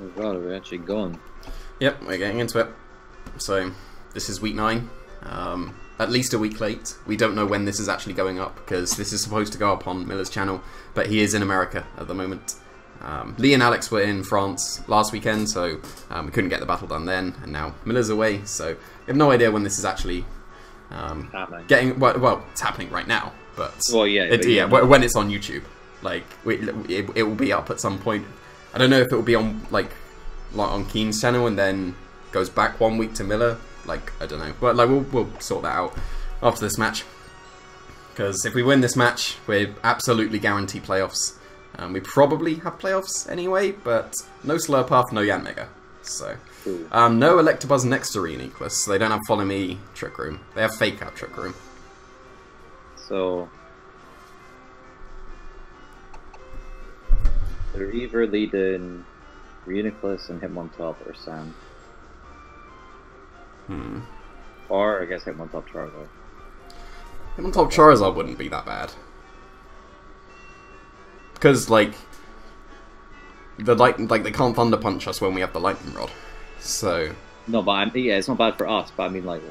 Oh god, we're actually going. Yep, we're getting into it. So, this is week 9. Um, at least a week late. We don't know when this is actually going up because this is supposed to go up on Miller's channel, but he is in America at the moment. Um, Lee and Alex were in France last weekend, so um, we couldn't get the battle done then, and now Miller's away, so we have no idea when this is actually um, getting. Well, well, it's happening right now, but Well, yeah, it, but yeah, wh- when it's on YouTube, like it, it, it will be up at some point. I don't know if it will be on like like on Kean's channel and then goes back one week to Miller. Like I don't know, but like we'll we'll sort that out after this match. Because if we win this match, we're absolutely guaranteed playoffs. Um, we probably have playoffs anyway, but no Slurpuff, no Yanmega. So, um, no Electabuzz next to Reuniclus. So they don't have Follow Me Trick Room. They have Fake Out Trick Room. So they're either leading Reuniclus and Hitmontop or Sam. Hmm. Or I guess Hitmontop Charizard. Hitmontop Charizard wouldn't be that bad. Because, like, the light, like they can't Thunder Punch us when we have the Lightning Rod. So, No, but I'm, yeah, it's not bad for us. But I mean, like,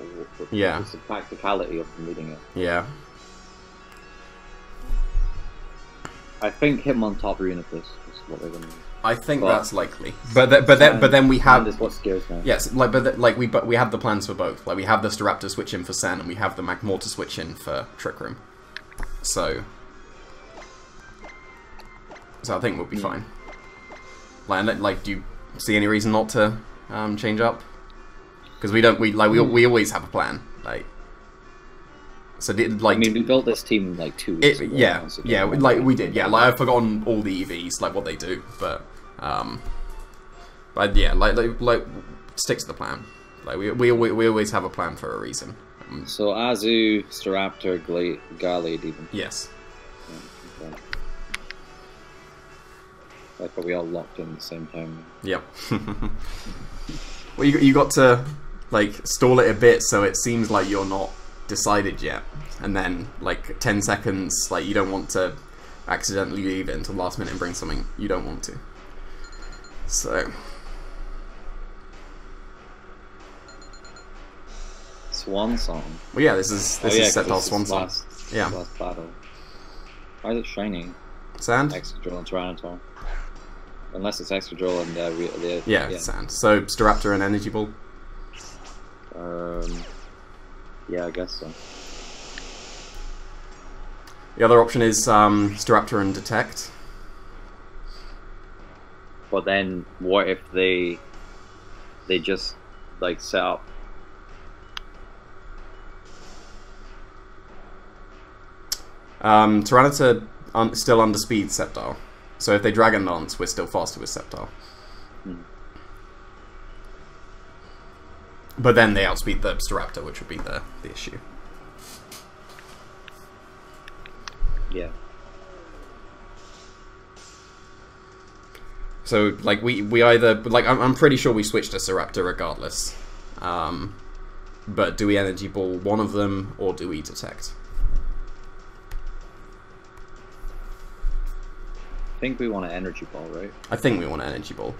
Yeah. the practicality of them leading it. yeah. I think Hitmontop Reuniclus is what they're gonna. do. I think But- that's likely. But th- but then but then we Sand is have what scares me. yes, like but th- like we but we have the plans for both. Like we have the Staraptor switch in for Sand and we have the Magmortar switch in for Trick Room. So So I think we'll be Hmm. fine. Like like do you see any reason not to um, change up? Because we don't we like we, Hmm. we always have a plan. Like so did like I mean, we built this team like two weeks it, ago. yeah, once yeah, like we did, yeah. Like I've forgotten all the EVs, like what they do, but um, but yeah, like like, like stick to the plan. Like we we always, we always have a plan for a reason. Um, So Azu, Staraptor, Gla- Gallade, even. yes, Yeah, okay. Like, are we all locked in at the same time? yep. well, you you got to like stall it a bit so it seems like you're not decided yet, and then like ten seconds, like you don't want to accidentally leave it until last minute and bring something you don't want to. So. Swan Song. Well, yeah, this is this oh, yeah, is this Swan Song. last, Yeah. last battle. Why is it shiny? Sand? Excadrill and Tyranitar. Unless it's Excadrill and uh, the Yeah, sand. So Staraptor and Energy Ball. Um, yeah, I guess so. The other option is um, Staraptor and Detect. But then, what if they they just like set up? Um, Tyranitar un- still under speed Sceptile. So if they Dragon Dance, we're still faster with Sceptile. Hmm. But then they outspeed the Staraptor, which would be the, the issue. Yeah. So like we we either like I'm, I'm pretty sure we switched to Staraptor regardless. Um, but do we Energy Ball one of them or do we Detect? I think we want an energy ball, right? I think we want an energy ball.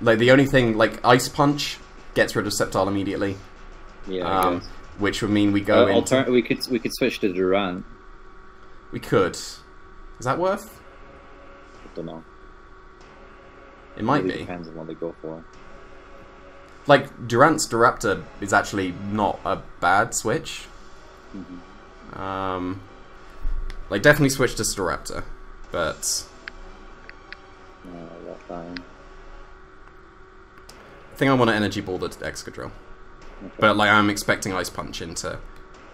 Like the only thing, like ice punch gets rid of Sceptile immediately, Yeah. Um, which would mean we go Uh, into. alter- we could we could switch to Durant. we could. Is that worth? I don't know. It might really be. Depends on what they go for. Like Durant's Duraptor is actually not a bad switch. Mhm. Um, like definitely switch to Staraptor, but Uh, time? I think I want to energy ball the Excadrill. Okay. But like I'm expecting ice punch into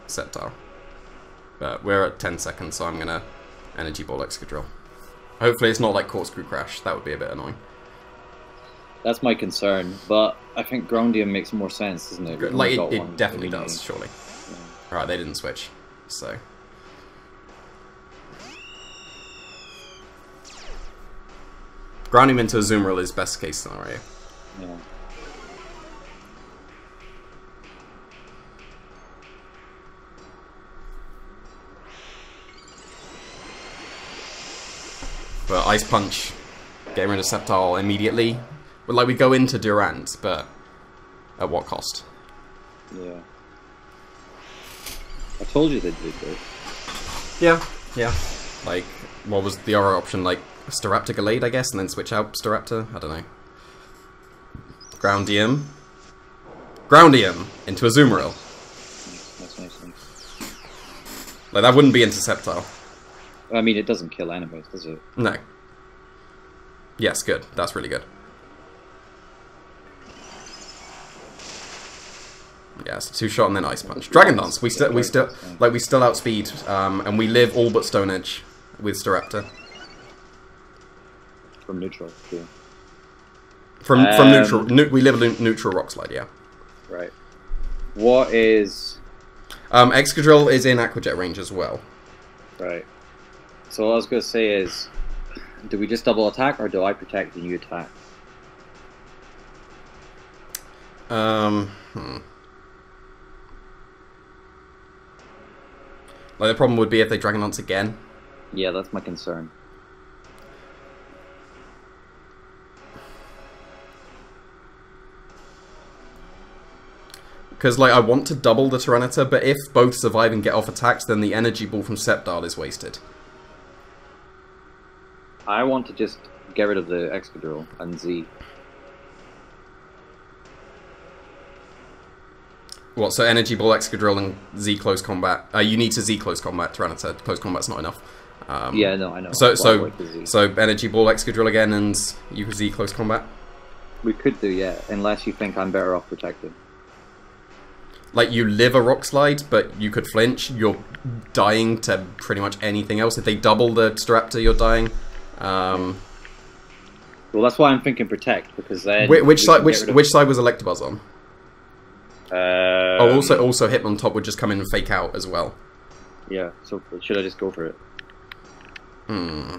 Sceptile. But we're at 10 seconds, so I'm gonna energy ball Excadrill. Hopefully it's not like corkscrew crash. That would be a bit annoying. That's my concern, but I think Groundium makes more sense, doesn't it? Like it, it definitely does, surely. Yeah. All right, they didn't switch, so. Groundium into Azumarill is best case scenario. Yeah. But Ice Punch, getting rid of Sceptile immediately. Well, like we go into Durant, but at what cost? Yeah. I told you they'd do this. Yeah, yeah. Like, what was the other option? Like, Staraptor Gallade, I guess, and then switch out Staraptor? I don't know. Groundium. Groundium into Azumarill. Nice, nice. Like, that wouldn't be Interceptile. I mean, it doesn't kill enemies, does it? No. Yes, good. That's really good. Yeah, so two shot and then ice punch. Dragon dance. We still, we still, like we still outspeed, um, and we live all but Stone Edge with Staraptor From neutral, yeah. from from Um, neutral. Nu- we live neutral rock slide. Yeah. Right. What is... Um, Excadrill is in Aquajet range as well. Right. So what I was going to say is, do we just double attack, or do I protect and you attack? Um, hmm. Like the problem would be if they Dragon Dance again. Yeah, that's my concern. Because, like, I want to double the Tyranitar, but if both survive and get off attacks, then the Energy Ball from Sceptile is wasted. I want to just get rid of the Excadrill and Z. What, so Energy Ball, Excadrill, and Z Close Combat? Uh, you need to Z Close Combat Tyranitar. Close Combat's not enough. Um, Yeah, no, I know. So, so, so Energy Ball, Excadrill again, and you Z Close Combat? We could do, yeah, unless you think I'm better off protected. Like, you live a Rock Slide, but you could flinch. You're dying to pretty much anything else. If they double the Staraptor, you're dying. Um, Well, that's why I'm thinking protect because then. Which, which side? Which which side was Electabuzz on? Um, oh, also also Hitmontop would just come in and fake out as well. Yeah. So should I just go for it? Hmm.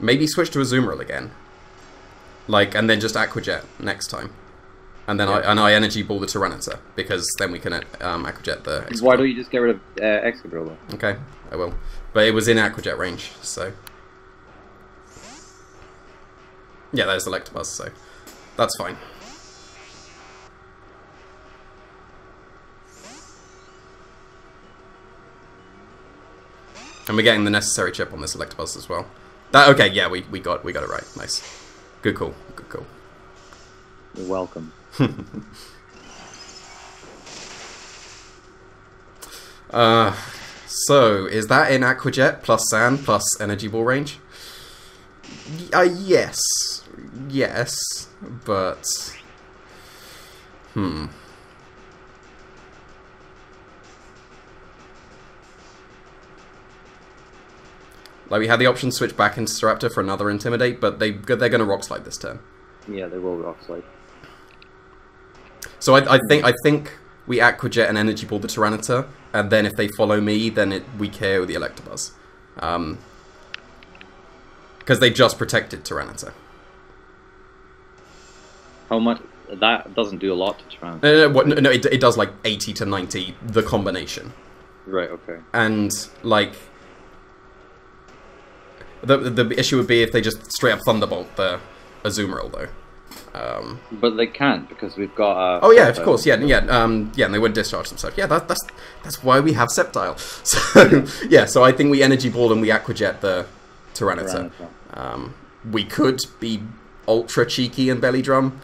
Maybe switch to Azumarill again. Like, and then just Aquajet next time. And then I and I Energy Ball the Tyranitar because then we can um, Aquajet the. Why don't you just get rid of uh, Excadrill though? Okay, I will. But it was in Aquajet range, so. Yeah, there's Electabuzz, so that's fine. And we're getting the necessary chip on this Electabuzz as well. That okay? Yeah, we, we got we got it right. Nice. Good call. Good call. You're welcome. Uh, so is that in Aquajet plus Sand plus Energy Ball range? Uh, yes, yes, but hmm. Like we had the option to switch back into Staraptor for another Intimidate, but they they're going to Rock Slide this turn. Yeah, they will rock slide. So I, I think I think we Aquajet and Energy Ball the Tyranitar, and then if they follow me, then it, we KO the Electabuzz. Um, because they just protected Tyranitar. How much? That doesn't do a lot to. No, no, no, no, no it, it does like 80 to 90, the combination. Right. Okay. And, like... The, the issue would be if they just straight up Thunderbolt the Azumarill, though. Um, But they can't because we've got. Uh, Oh yeah, of course, yeah, yeah, um, yeah, and they wouldn't discharge themselves. Yeah, that, that's that's why we have Sceptile. So yeah, so I think we Energy Ball and we Aquajet the Tyranitar. Tyranitar. Um, we could be ultra cheeky and Belly Drum.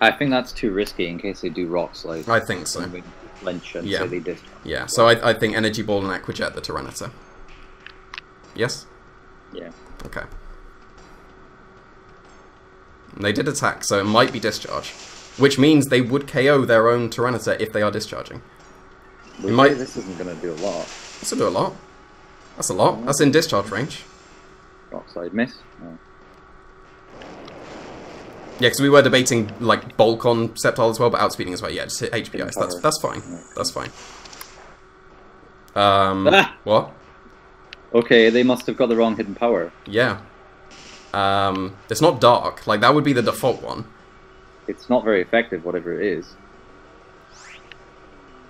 I think that's too risky in case they do rock slide. I think so. And flinch and Yeah. say they discharge. Yeah, so I, I think Energy Ball and Aquajet the Tyranitar. Yes. Yeah. Okay. They did attack, so it might be discharge, which means they would KO their own Tyranitar if they are discharging. We might- This isn't going to do a lot. That's a do a lot. That's a lot. That's in discharge range. Rock slide miss. No. Yeah, because we were debating like bulk on Sceptile as well, but outspeeding as well. Yeah, just hit HP ice. That's that's fine. That's fine. Um, Ah! what? Okay, they must have got the wrong hidden power. Yeah. Um, it's not dark. Like that would be the default one. It's not very effective, whatever it is.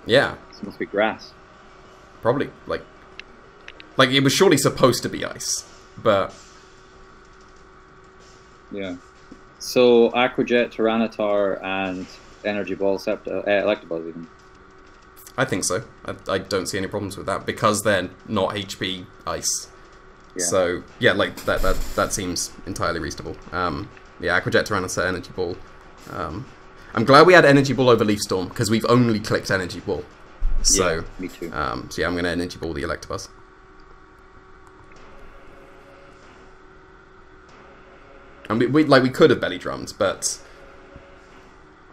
Yeah, This must be grass. probably like like it was surely supposed to be ice, but Yeah. So Aquajet, Tyranitar, and Energy Ball, Septa, uh, Electabuzz even. I think so. I, I don't see any problems with that because they're not HP ice. Yeah. So yeah, like that that that seems entirely reasonable. Um, yeah, Aquajet, Tyranitar, Energy Ball. Um, I'm glad we had Energy Ball over Leaf Storm because we've only clicked Energy Ball. So yeah, me too. um, so yeah, I'm gonna Energy Ball the Electabuzz. And we, we like we could have belly drummed, but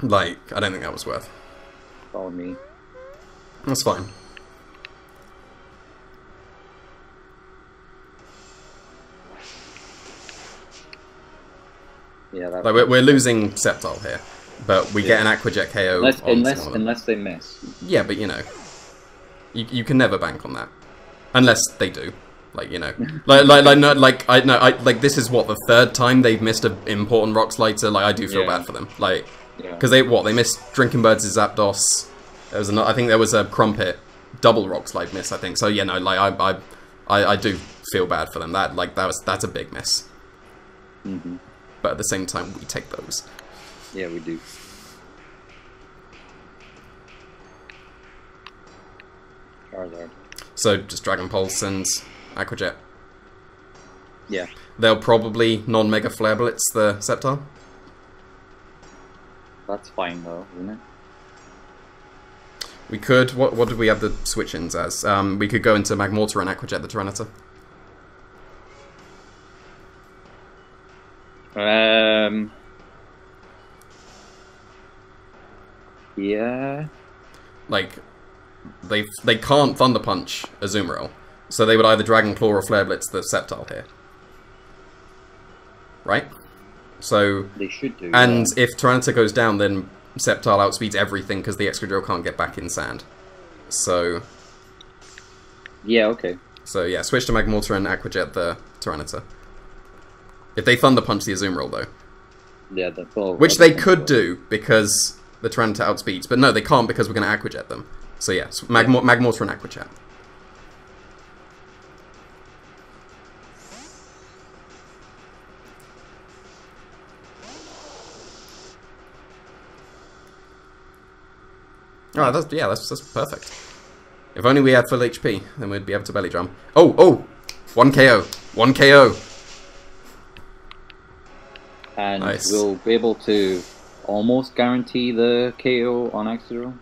like I don't think that was worth. Follow me. That's fine. Yeah. Like we're, we're losing Sceptile here, but we get an Aquajet KO. unless unless one of them. unless they miss. Yeah, but you know, you, you can never bank on that, unless they do. Like you know, like like like no, like I no, I like this is what the third time they've missed an important rock slider. Like I do feel Yeah. bad for them. Like Yeah. because they what they missed Drinking Birds' Zapdos. There was another, I think there was a Crumpet double rock slide miss. I think so. Yeah, no, like I I I, I do feel bad for them. That like that was that's a big miss. hmm But at the same time, we take those. Yeah, we do. Charizard. So just Dragon Pulse and Aquajet. Yeah. They'll probably non-Mega Flare Blitz the Sceptile. That's fine though, isn't it? We could. What what did we have the switch-ins as? Um, we could go into Magmortar and Aquajet the Tyranitar. Um. Yeah. Like, they they can't Thunder Punch Azumarill, so they would either Dragon Claw or Flare Blitz the Sceptile here. Right. So They should do. and yeah. if Tyranitar goes down, then Sceptile outspeeds everything because the Excadrill can't get back in sand. So yeah, okay. so yeah, switch to Magmortar and Aquajet the Tyranitar. If they Thunder Punch the Azumarill though. Yeah, that's all. Which they could do because the Tyranitar outspeeds, but no, they can't because we're going to Aquajet them. So yes, Magmor- Magmortar and Aquajet. Oh, that's, yeah, that's, that's perfect. If only we had full HP, then we'd be able to belly drum. Oh, oh! One KO! One KO! And Nice. we'll be able to almost guarantee the KO on Excadrill.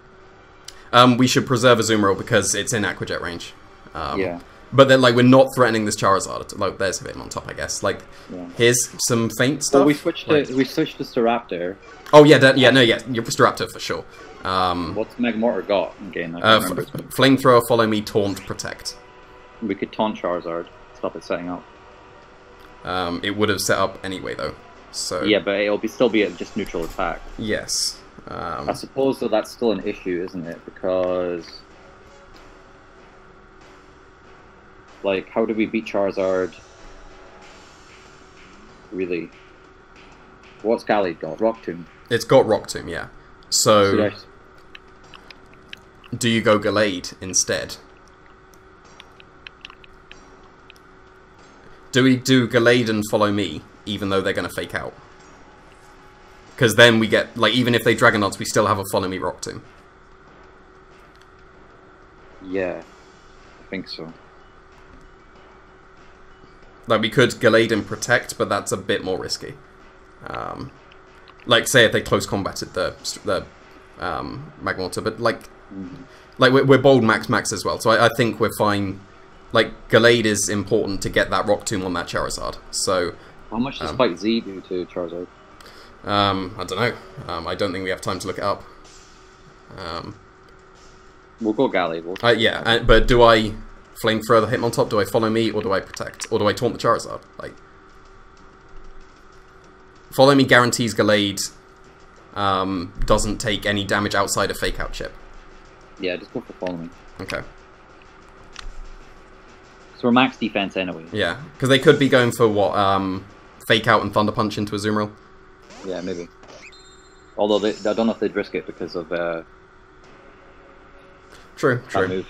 Um, we should preserve Azumarill because it's in Aquajet range. Um, yeah. But then, like, we're not threatening this Charizard. Like, there's Hitmontop, I guess. Like, Yeah. here's some faint stuff. Well, we switched like- to we switched to Staraptor. Oh yeah, that, yeah, no, yeah, you're Staraptor for sure. Um, What's Magmortar got again? I uh, can't f- remember. flamethrower, follow me, taunt, protect. we could taunt Charizard. Stop it setting up. Um, it would have set up anyway though. So Yeah, but it'll be still be a just neutral attack. yes. Um, I suppose though that's still an issue, isn't it? Because like, how do we beat Charizard? Really? What's Gallade got? Rock Tomb. it's got Rock Tomb, yeah. So So yes. do you go Gallade instead? Do we do Gallade and follow me, even though they're going to fake out? Because then we get, like, even if they Dragon Dance, we still have a follow me Rock Tomb. Yeah, I think so. Like, we could Gallade and Protect, but that's a bit more risky. Um, like, say if they close combated the, the um, Magmortar, but, like, Mhm. like we're, we're bold max max as well, so I, I think we're fine. Like, Gallade is important to get that Rock Tomb on that Charizard. So, How much does Um, Spike Z do to Charizard? um, I don't know. Um, I don't think we have time to look it up. Um, We'll go Gallade. We'll uh, yeah, uh, but do I flamethrower the Hitmontop? Do I follow me, or do I protect, or do I taunt the Charizard? Like, follow me guarantees Gallade um, doesn't take any damage outside a Fake Out chip. yeah, just go for following. Okay, So we're max defense anyway. yeah, because they could be going for what um, Fake Out and Thunder Punch into Azumarill. Yeah, maybe. Although they, I don't know if they'd risk it because of uh, True, true. move.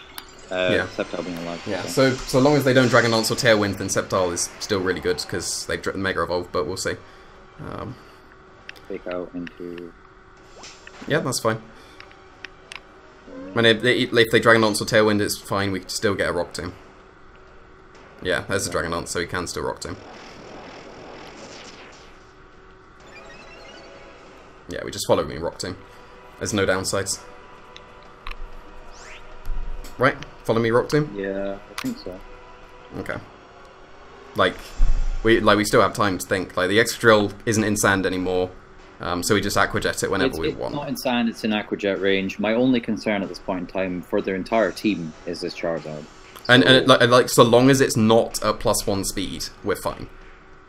Uh, Yeah. Sceptile being alive. Yeah, so. so so long as they don't Dragon Dance or Tailwind, then Sceptile is still really good because they've dra- Mega Evolved, but we'll see. Um, Fake out into. yeah, that's fine. I mean, if they, if they Dragon Dance or Tailwind, it's fine. We can still get a Rock Tomb. Yeah, there's a Dragon Dance, so we can still Rock Tomb. Yeah, we just follow me Rock Tomb. There's no downsides. Right? Follow me Rock Tomb? Yeah, I think so. Okay. Like, we like we still have time to think. Like, the Excadrill isn't in sand anymore, um, so we just aquajet it whenever it's, we it's want. not in sand, it's in aquajet range. My only concern at this point in time for their entire team is this Charizard. And, So, and like, like, so long as it's not a plus one speed, we're fine.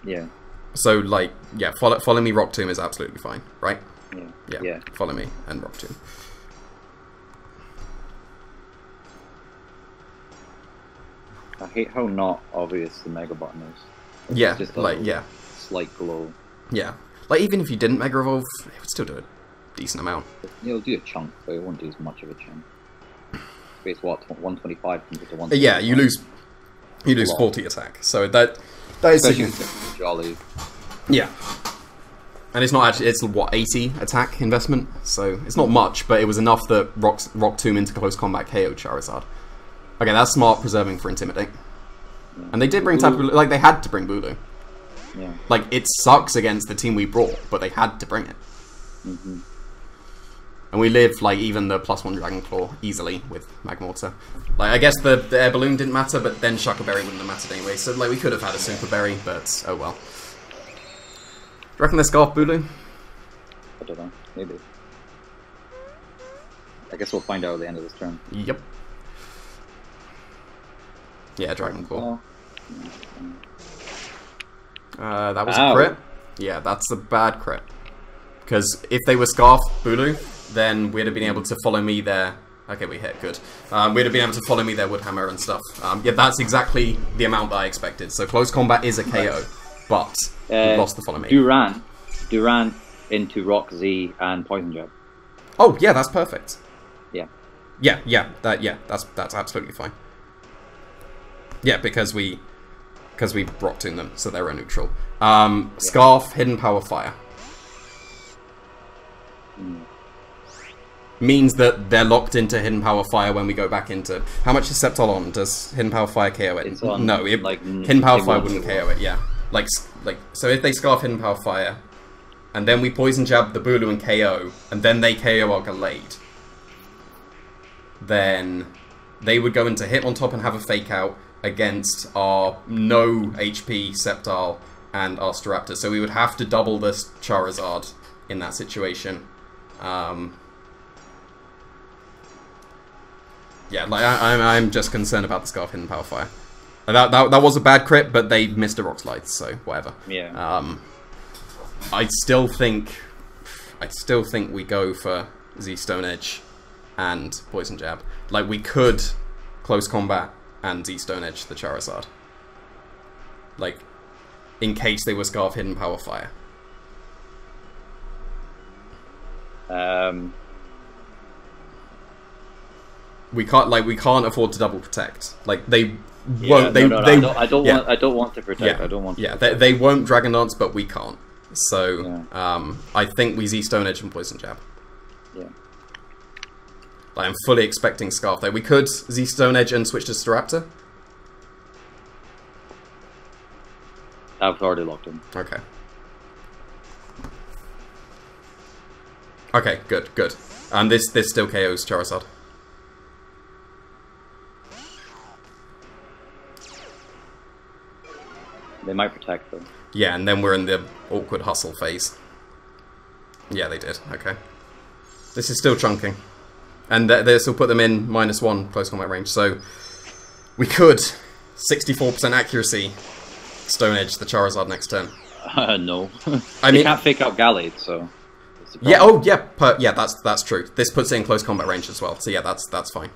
yeah, So, like, yeah, follow, follow me, Rock Tomb is absolutely fine, right? yeah, Yeah, yeah. follow me and Rock Tomb. I hate how not obvious the Mega button is. Yeah, just a like, yeah, Slight glow. yeah. Like, even if you didn't Mega Evolve, it would still do a decent amount. It'll do a chunk, but it won't do as much of a chunk. It's what, 125 compared to 1 Uh, yeah, you lose, you lose 40 attack, so that, that is Especially. Jolly. Yeah. And it's not actually, it's what, 80 attack investment? So it's not much, but it was enough that Rock, Rock Tomb into close combat KO Charizard. Okay, that's smart preserving for Intimidate. And they did bring Tapu like they had to bring Bulu. Yeah. Like, it sucks against the team we brought, but they had to bring it. hmm And we live, like, even the plus one Dragon Claw easily with Magmortar. Like, I guess the, the Air Balloon didn't matter, but then Shuca Berry wouldn't have mattered anyway, so, like, we could have had a Super Berry, but oh well. Do you reckon they're Scarf Bulu? I don't know. Maybe. I guess we'll find out at the end of this turn. Yep. Yeah, Dragon Claw. Oh. Uh, that was Ow. a crit. Yeah, that's a bad crit. Because if they were Scarf Bulu, then we'd have been able to follow me there. Okay, we hit, good. Um, we'd have been able to follow me there with Hammer and stuff. Um, yeah, that's exactly the amount that I expected. So close combat is a KO, but we Uh, lost the follow me. Duran. Duran into Rock Z and Poison Jab. Oh, yeah, that's perfect. Yeah. Yeah, yeah, that yeah, that's that's absolutely fine. Yeah, because we because we rocked in them, so they're a neutral. Um, Scarf, Hidden Power, Fire Mm. Means that they're locked into Hidden Power, Fire when we go back into. How much is Sceptile on? Does Hidden Power, Fire KO it? It's on, no, it, like, Hidden Power, Fire wouldn't KO it. Yeah, like like so if they Scarf, Hidden Power, Fire, and then we Poison Jab the Bulu and KO, and then they KO our Gallade. then they would go into Hitmontop and have a fake out against our no HP Sceptile and our Staraptor. So we would have to double this Charizard in that situation. Um, yeah, like I, I'm, I'm just concerned about the Scarf Hidden Power Fire. That, that, that was a bad crit, but they missed a Rock Slide, so whatever. Yeah. Um, I still think, I still think we go for Z Stone Edge and Poison Jab. Like we could close combat and Z Stone Edge the Charizard. Like, in case they were Scarf Hidden Power Fire. Um, We can't like we can't afford to double protect. Like they yeah, won't. They no, no, no, they I don't, I don't yeah. want. I don't want to protect. yeah I don't want. To yeah. They, they won't Dragon Dance, but we can't. So Yeah. um, I think we Z Stone Edge and Poison Jab. Yeah. Like, I'm fully expecting Scarf there. We could Z Stone Edge and switch to Staraptor. I've already locked in. Okay. Okay, good, good. And this this still KOs Charizard. They might protect them. Yeah, and then we're in the awkward hustle phase. Yeah, they did. Okay. This is still chunking. And th this will put them in minus one close combat range. So we could 64% accuracy Stone Edge the Charizard next turn. Uh, no. I you mean- can't fake out Gallade, so. Yeah. Oh, yeah. Per, yeah. That's that's true. This puts it in close combat range as well. So yeah, that's that's fine.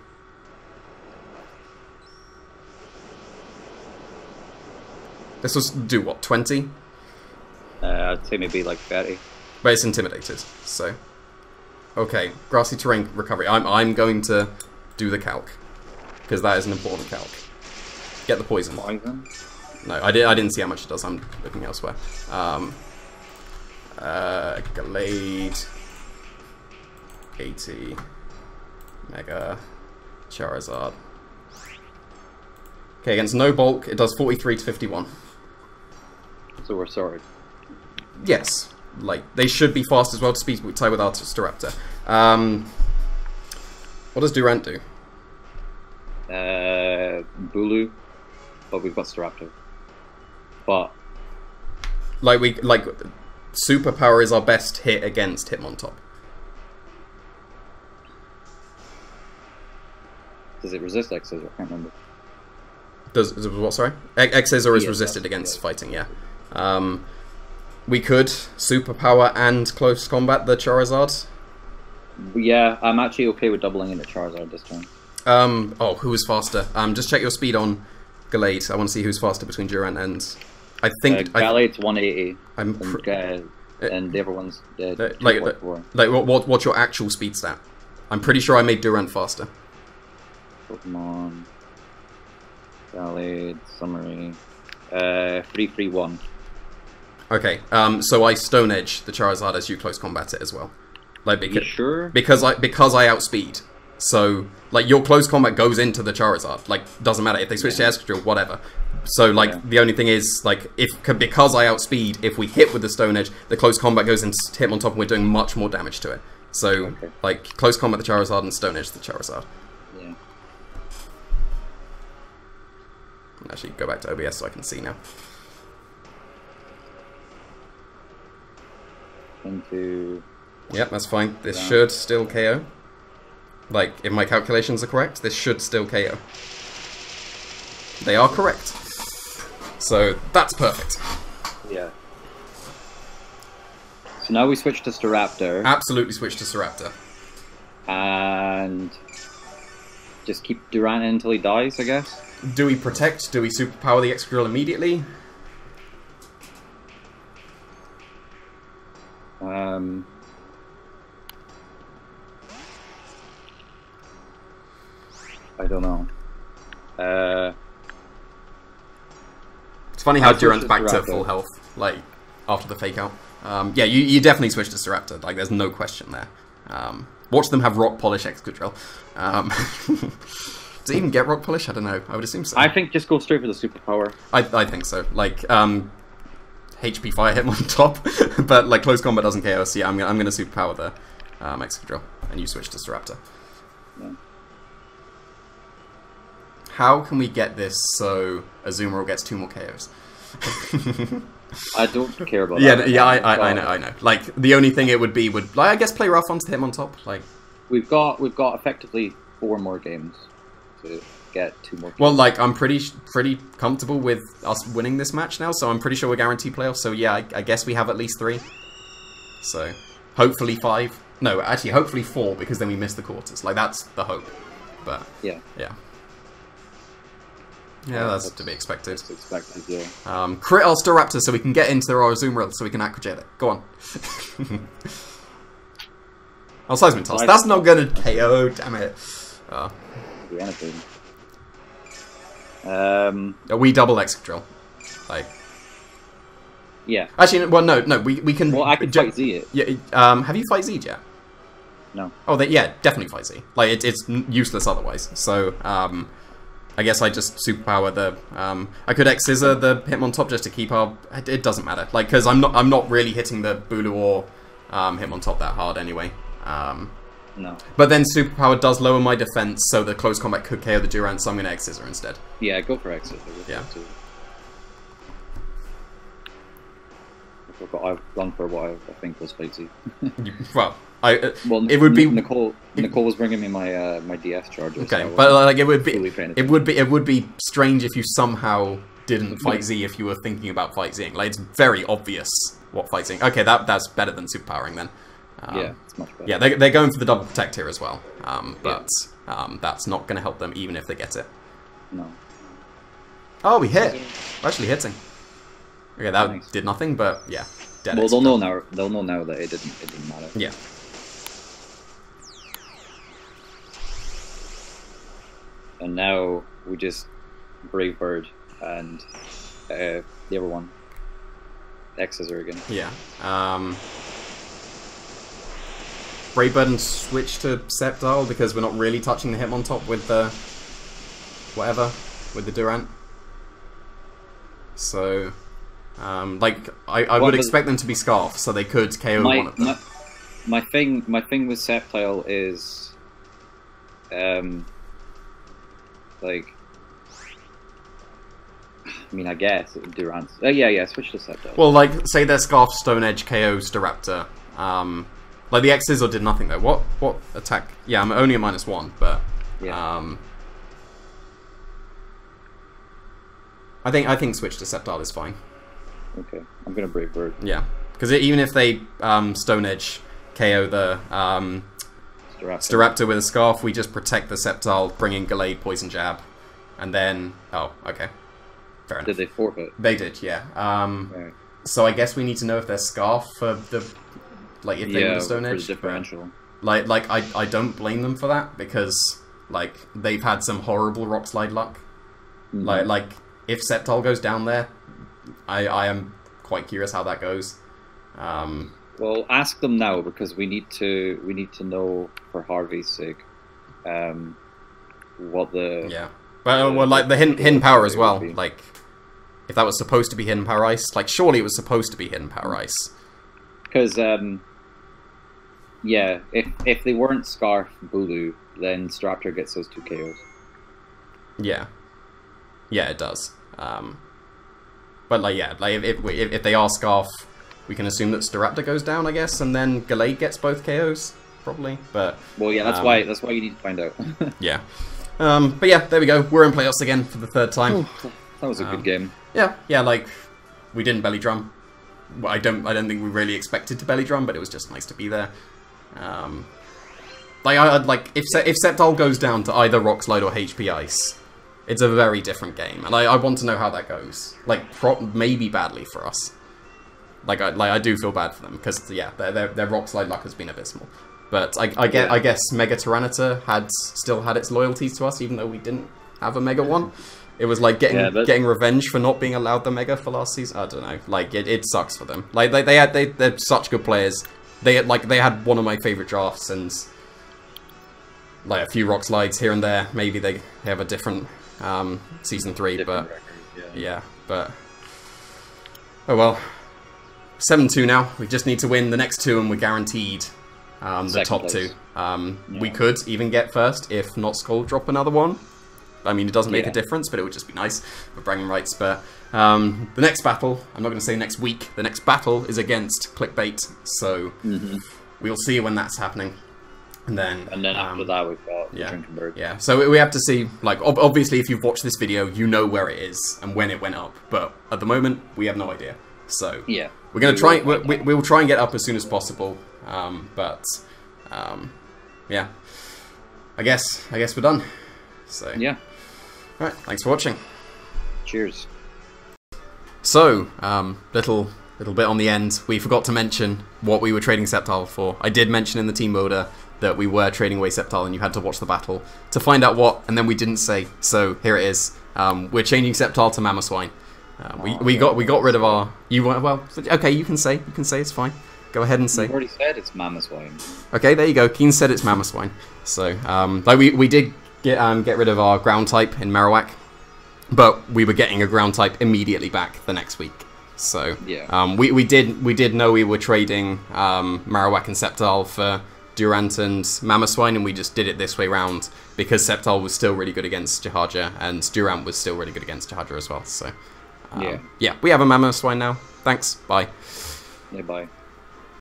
This was do what 20, Uh, I'd say maybe like 30. but it's intimidated. So okay, grassy terrain recovery. I'm I'm going to do the calc because that is an important calc. Get the poison. Poison. No, I did. I didn't see how much it does. I'm looking elsewhere. Um, Uh, Gallade. 80. Mega. Charizard. Okay, against no bulk, it does 43 to 51. So we're sorry. Yes. Like, they should be fast as well to speed tie with our Staraptor. Um, what does Durant do? Uh, Bulu, but we've got Staraptor. But Like, we, like, Superpower is our best hit against Hitmontop. does it resist X's? I can't remember. Does, does what? Sorry, X Scissor is resisted against yeah. fighting. Yeah. Um, we could superpower and close combat the Charizard. Yeah, I'm actually okay with doubling into Charizard this time. Um, oh, who is faster? Um, just check your speed on Gallade. I want to see who's faster between Durant and. I Uh, think I, Gallade's 180, I'm and, pr- uh, and the other one's uh, uh, like, like what, what what's your actual speed stat? I'm pretty sure I made Durant faster. Pokemon. Gallade, summary. Uh, 331. Okay. Um, so I Stone Edge the Charizard as you close combat it as well. Like because sure? because I because I outspeed. So like your close combat goes into the Charizard. Like doesn't matter if they switch Yeah. to Excadrill, whatever. So like Yeah. the only thing is like if because I outspeed, if we hit with the Stone Edge, the close combat goes into Hitmontop, and we're doing much more damage to it. So Okay. like close combat the Charizard and Stone Edge the Charizard. Yeah. Actually, go back to OBS so I can see now. Into. Yep, that's fine. This should still KO. Like, if my calculations are correct, this should still KO. They are correct. So, that's perfect. Yeah. So now we switch to Staraptor Absolutely switch to Staraptor. and just keep Durant in until he dies, I guess. Do we protect? Do we superpower the Excadrill immediately? Um, I don't know. Uh, It's funny how Durant's back to full health, like, after the fake out. Um, yeah, you, you definitely switch to Staraptor. Like, there's no question there. Um, watch them have Rock Polish Excadrill. Um, does it even get Rock Polish? I don't know. I would assume so. I think just go straight for the superpower. I, I think so. Like, um, HP Fire hit him on top, but like close combat doesn't KO. So yeah, I'm gonna I'm gonna superpower the um, Excadrill, and you switch to Staraptor. Yeah. How can we get this so Azumarill gets two more KOs? I don't care about yeah, that. yeah, I, I, I know, I know. Like the only thing it would be would, like, I guess, play rough onto Hitmontop. Like, We've got we've got effectively four more games to get two more. well, like I'm pretty pretty comfortable with us winning this match now, so I'm pretty sure we're guaranteed playoffs. So yeah, I, I guess we have at least three. So hopefully five. No, actually, hopefully four because then we miss the quarters. Like that's the hope. But Yeah, yeah, yeah, that's to be expected. expected. Yeah. Um, crit our Staraptor so we can get into our Azumarill so we can Aquajet it. Go on. oh, Seismic Toss. Nice. That's not gonna KO, damn it. Uh, anything. Um. we double Excadrill. Like, Yeah. actually, well, no, no, we, we can. Well, I can fight Z it. Yeah, um, have you fight Z yet? No. Oh, they, yeah, definitely fight Z. Like, it, it's useless otherwise. So, um, I guess I just superpower the. Um, I could X Scissor the Hitmontop just to keep our. It, it doesn't matter. Like, because I'm not, I'm not really hitting the Bulu or um, Hitmontop that hard anyway. Um, No. but then superpower does lower my defense, so the close combat could KO the Durant, so I'm going to X Scissor instead. Yeah, go for exit. Yeah. I've, got, I've gone for what I, I think was fight Z. Well, I. Uh, Well, It would be- Nicole. Nicole was bringing me my uh, my DS charger. Okay, so but like it would be it would be it would be strange if you somehow didn't fight Z if you were thinking about fight Zing. Like it's very obvious what fight Zing. Okay, that that's better than superpowering then. Um, yeah, it's much better. yeah, they they're going for the double protect here as well. Um, but um, that's not going to help them even if they get it. No. Oh, we hit. We're actually hitting. Okay, that Nice. did nothing, but yeah, dead. Well, X. they'll know now. They'll know now that it didn't. It didn't matter. Yeah. And now we just Brave Bird and uh, the other one. X's are again. Yeah. Um, Brave Bird and switch to Sceptile because we're not really touching the Hitmontop with the whatever with the Durant. So, um, like I, I would expect them to be Scarf, so they could KO my, one of them. my my thing my thing with Sceptile is um like I mean I guess Durant oh yeah yeah switch to Sceptile Well, like say they're Scarf Stone Edge KOs Staraptor. Um, like the X's or did nothing though. What what attack? Yeah, I'm only a minus one, but yeah Um, I think I think switch to Sceptile is fine. okay I'm gonna Brave Bird Yeah, because even if they um, Stone Edge KO the um, Staraptor. Staraptor with a scarf, we just protect the Sceptile, bring in Gallade, Poison Jab, and then oh okay, fair enough. did they forfeit They did, yeah. Um, right. so I guess we need to know if they're scarf for the like if they yeah were the Stone Edge. differential Like, like I, I don't blame them for that because like they've had some horrible rock slide luck. Mhm. Like, like if Sceptile goes down there, I, I am quite curious how that goes. Um, Well, ask them now because we need to we need to know for Harvey's sake, um, what the yeah, but uh, well, like the hidden, hidden power as well. Like, if that was supposed to be hidden power ice, like surely it was supposed to be hidden power ice. because um, yeah, if if they weren't Scarf Bulu, then Straptor gets those two KOs. Yeah, yeah, it does. Um, but like, yeah, like if if, we- if if they are scarf, we can assume that Staraptor goes down, I guess, and then Gallade gets both KOs probably. But Well, yeah, that's Um, why that's why you need to find out. yeah, um, but yeah, there we go. We're in playoffs again for the third time. that was a Um, good game. Yeah, yeah, like we didn't belly drum. Well, I don't, I don't think we really expected to belly drum, but it was just nice to be there. Um, like, I, I'd like if if Sceptile goes down to either Rock Slide or HP Ice, it's a very different game, and I, I want to know how that goes. Like, pro- maybe badly for us. Like, I like I do feel bad for them because yeah, their, their their Rock Slide luck has been abysmal. But I, I get, Yeah. I guess Mega Tyranitar had still had its loyalties to us, even though we didn't have a Mega one. It was like getting Yeah, but- getting revenge for not being allowed the mega for last season. I don't know. Like it, it sucks for them. Like they, they had they they're such good players. They had, like they had one of my favorite drafts and like a few rock slides here and there. Maybe they have a different um, season three, Different but record, yeah. yeah, but oh well. Seven two now. We just need to win the next two, and we're guaranteed um, the Second top place. two. Um, We could even get first if not Skull drop another one. I mean, it doesn't make Yeah. a difference, but it would just be nice for bragging rights. But um, the next battle, I'm not going to say next week. The next battle is against Clickbait, so Mhm. we'll see when that's happening. And then, And then after um, that, we've got yeah. Yeah, so we- have to see, like, ob- obviously if you've watched this video, you know where it is and when it went up, but at the moment, we have no idea. So, Yeah. we're going We to try, will we, we, we'll try and get up as soon as possible, um, but, um, yeah. I guess, I guess we're done. So, Yeah. alright, thanks for watching. Cheers. So, um, little little bit on the end, we forgot to mention what we were trading Sceptile for. I did mention in the team moder that we were trading away Sceptile and you had to watch the battle to find out what, and then we didn't say. So here it is. Um, we're changing Sceptile to Mamoswine. Uh, we, we got we got rid of our you well okay you can say you can say it's fine go ahead and say You've already said it's Mamoswine. Okay, there you go. Kean said it's Mamoswine. So, um, like we, we did get um, get rid of our ground type in Marowak, but we were getting a ground type immediately back the next week. So, Yeah. um, we, we did we did know we were trading um, Marowak and Sceptile for Durant and Mamoswine, and we just did it this way round because Sceptile was still really good against Jahaja, and Durant was still really good against Jahaja as well. So, um, Yeah. yeah, we have a Mamoswine now. Thanks. Bye. Yeah, bye.